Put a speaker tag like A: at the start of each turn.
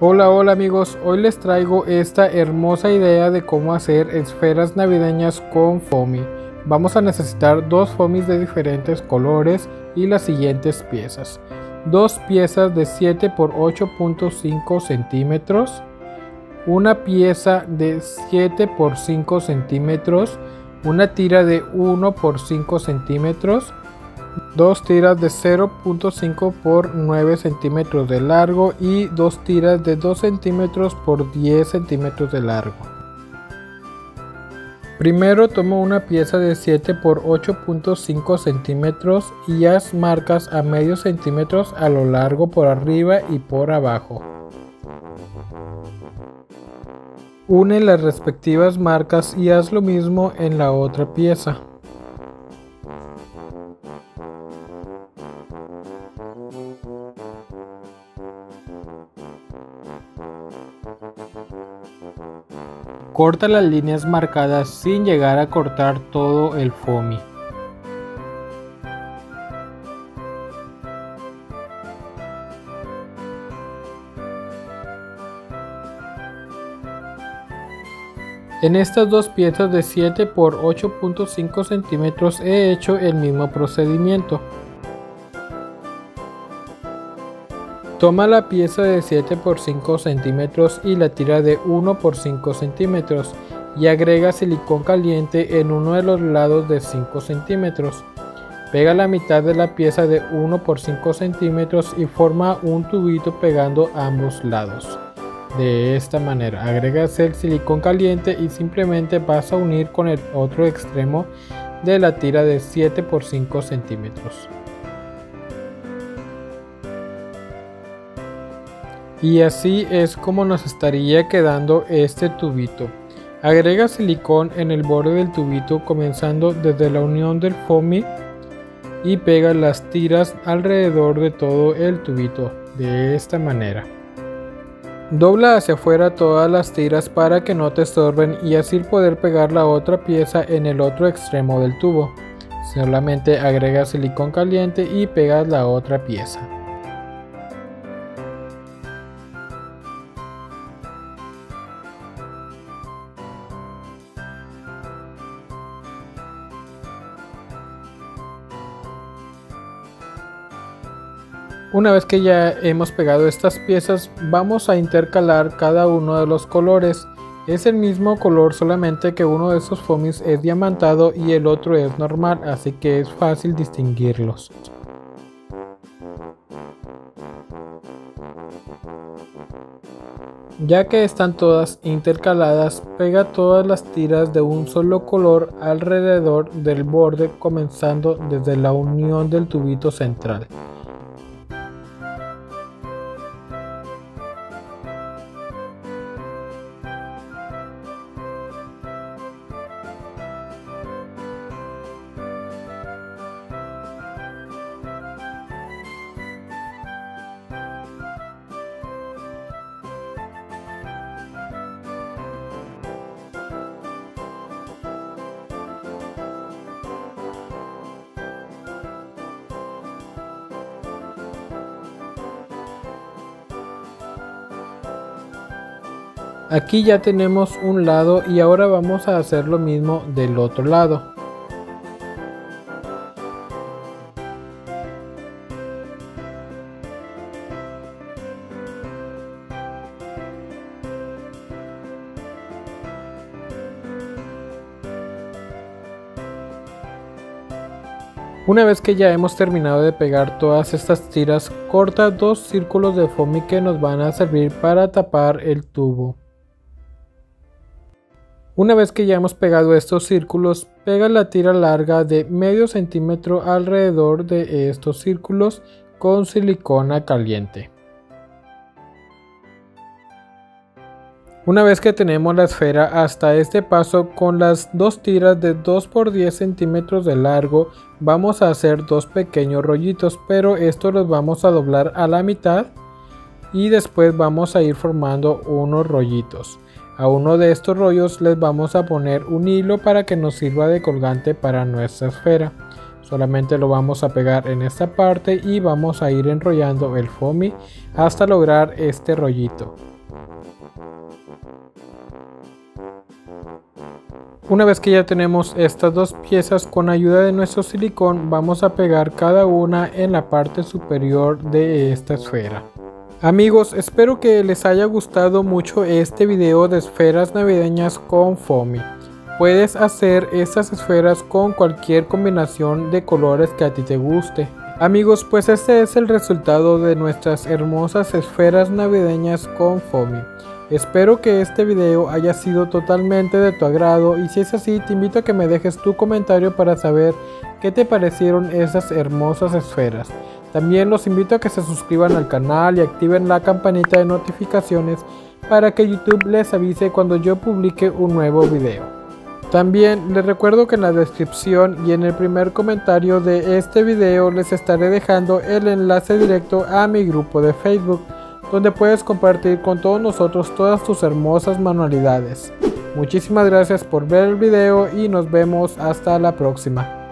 A: Hola hola amigos, hoy les traigo esta hermosa idea de cómo hacer esferas navideñas con foamy. Vamos a necesitar dos foamies de diferentes colores y las siguientes piezas. Dos piezas de 7 x 8.5 centímetros, una pieza de 7 x 5 centímetros, una tira de 1 x 5 centímetros, dos tiras de 0.5 por 9 centímetros de largo y dos tiras de 2 centímetros por 10 centímetros de largo. Primero tomo una pieza de 7 por 8.5 centímetros y haz marcas a medio centímetros a lo largo por arriba y por abajo. Une las respectivas marcas y haz lo mismo en la otra pieza. Corta las líneas marcadas sin llegar a cortar todo el foamy. En estas dos piezas de 7 por 8.5 centímetros he hecho el mismo procedimiento. Toma la pieza de 7 por 5 centímetros y la tira de 1 por 5 centímetros y agrega silicón caliente en uno de los lados de 5 centímetros. Pega la mitad de la pieza de 1 por 5 centímetros y forma un tubito pegando ambos lados. De esta manera agregas el silicón caliente y simplemente vas a unir con el otro extremo de la tira de 7 por 5 centímetros. Y así es como nos estaría quedando este tubito. Agrega silicón en el borde del tubito comenzando desde la unión del foamy y pega las tiras alrededor de todo el tubito de esta manera. Dobla hacia afuera todas las tiras para que no te estorben y así poder pegar la otra pieza en el otro extremo del tubo. Solamente agrega silicón caliente y pegas la otra pieza. Una vez que ya hemos pegado estas piezas, vamos a intercalar cada uno de los colores. Es el mismo color, solamente que uno de esos foamies es diamantado y el otro es normal, así que es fácil distinguirlos. Ya que están todas intercaladas, pega todas las tiras de un solo color alrededor del borde comenzando desde la unión del tubito central. Aquí ya tenemos un lado y ahora vamos a hacer lo mismo del otro lado. Una vez que ya hemos terminado de pegar todas estas tiras, corta dos círculos de foamy que nos van a servir para tapar el tubo. Una vez que ya hemos pegado estos círculos, pega la tira larga de medio centímetro alrededor de estos círculos con silicona caliente. Una vez que tenemos la esfera hasta este paso con las dos tiras de 2 por 10 centímetros de largo vamos a hacer dos pequeños rollitos pero estos los vamos a doblar a la mitad y después vamos a ir formando unos rollitos. A uno de estos rollos les vamos a poner un hilo para que nos sirva de colgante para nuestra esfera. Solamente lo vamos a pegar en esta parte y vamos a ir enrollando el foamy hasta lograr este rollito. Una vez que ya tenemos estas dos piezas con ayuda de nuestro silicón vamos a pegar cada una en la parte superior de esta esfera. Amigos, espero que les haya gustado mucho este video de esferas navideñas con foamy. Puedes hacer estas esferas con cualquier combinación de colores que a ti te guste. Amigos, pues este es el resultado de nuestras hermosas esferas navideñas con foamy. Espero que este video haya sido totalmente de tu agrado y si es así te invito a que me dejes tu comentario para saber qué te parecieron esas hermosas esferas. También los invito a que se suscriban al canal y activen la campanita de notificaciones para que YouTube les avise cuando yo publique un nuevo video. También les recuerdo que en la descripción y en el primer comentario de este video les estaré dejando el enlace directo a mi grupo de Facebook, donde puedes compartir con todos nosotros todas tus hermosas manualidades. Muchísimas gracias por ver el video y nos vemos hasta la próxima.